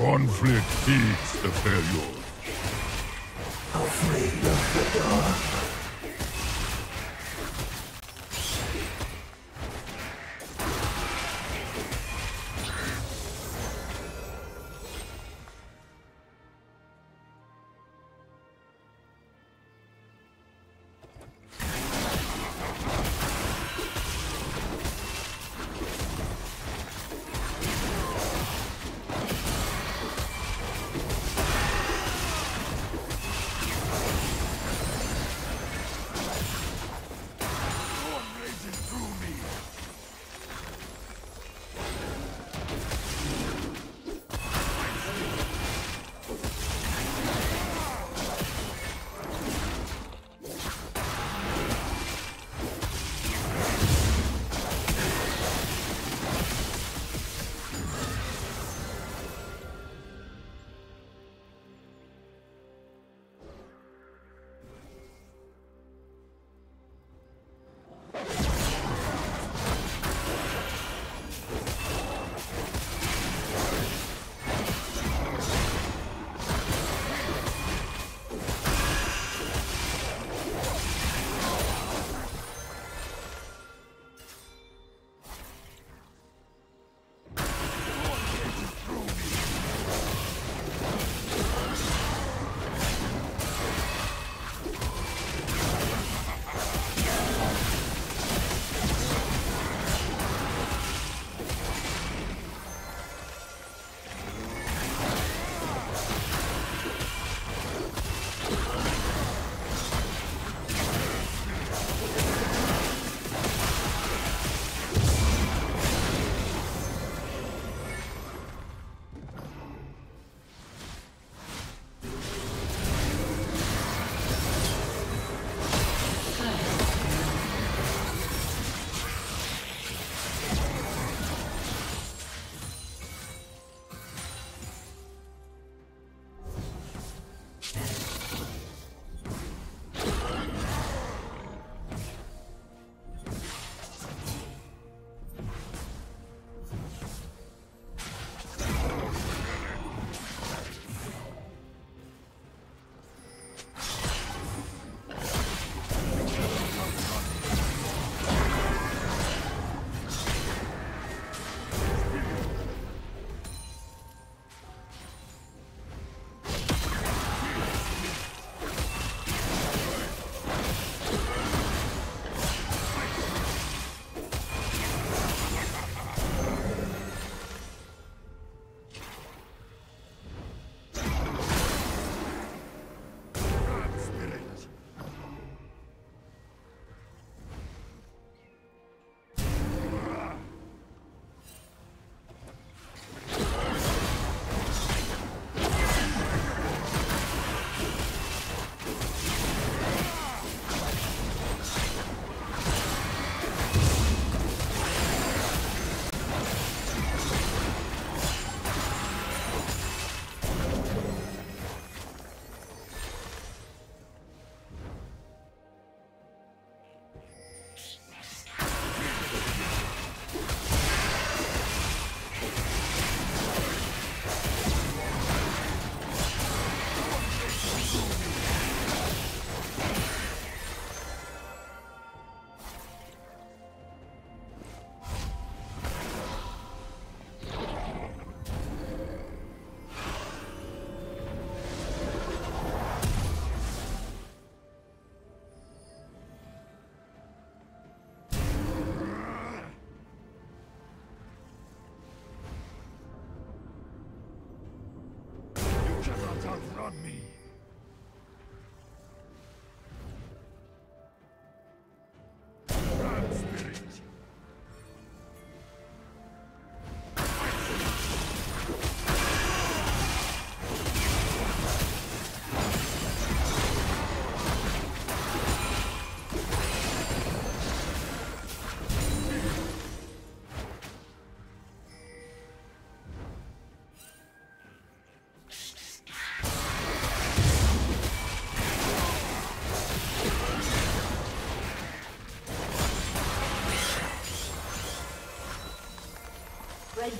Conflict feeds the failure. Afraid of the dark.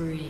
spree.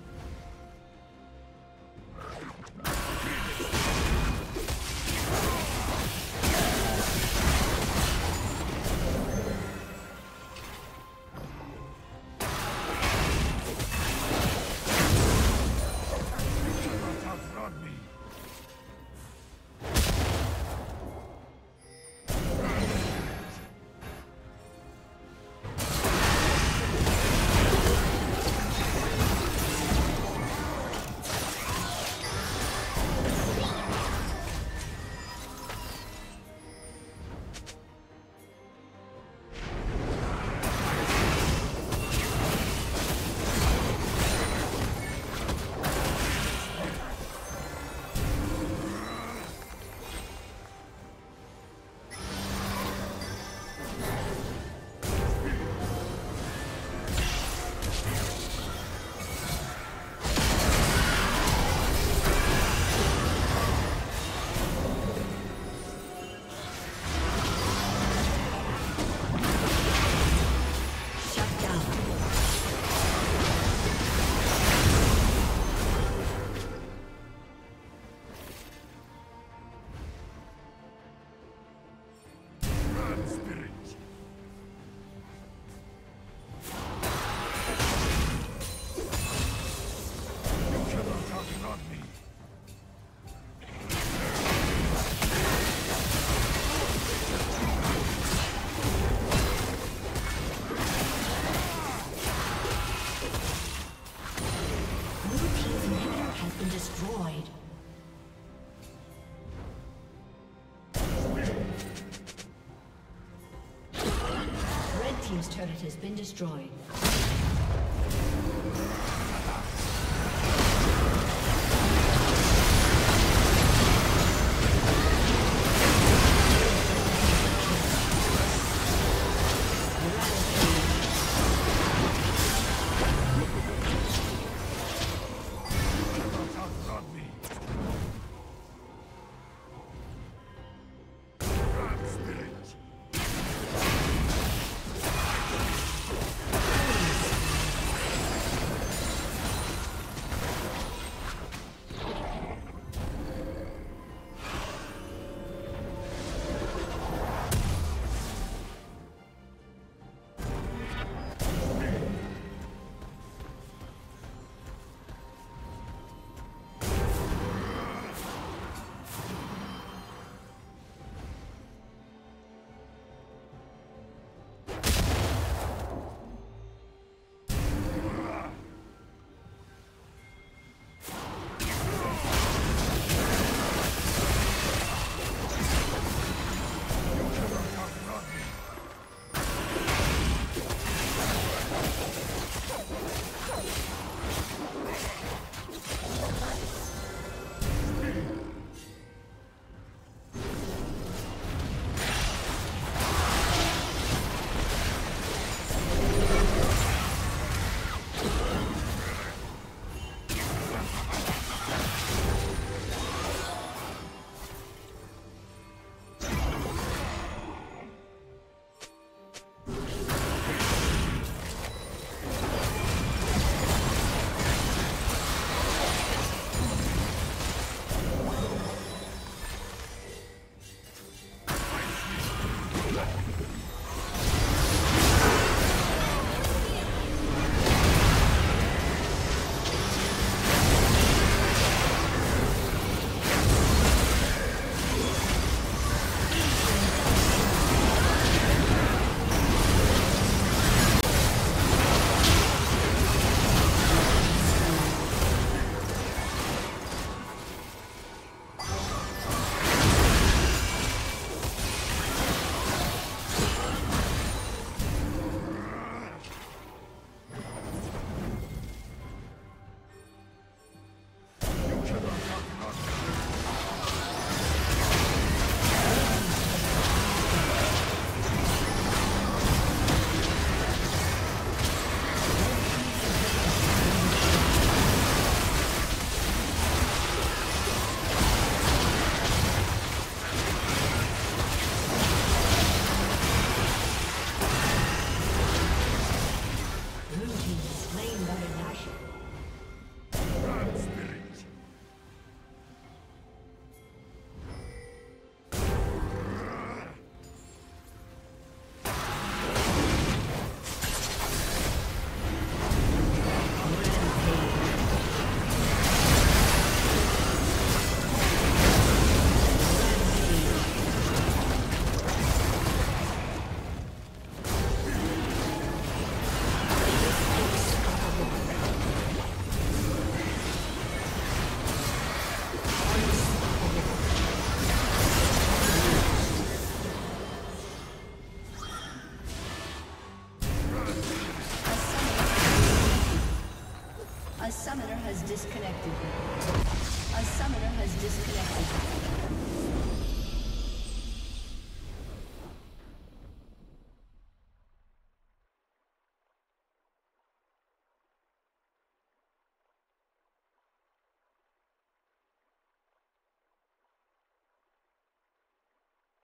Has been destroyed.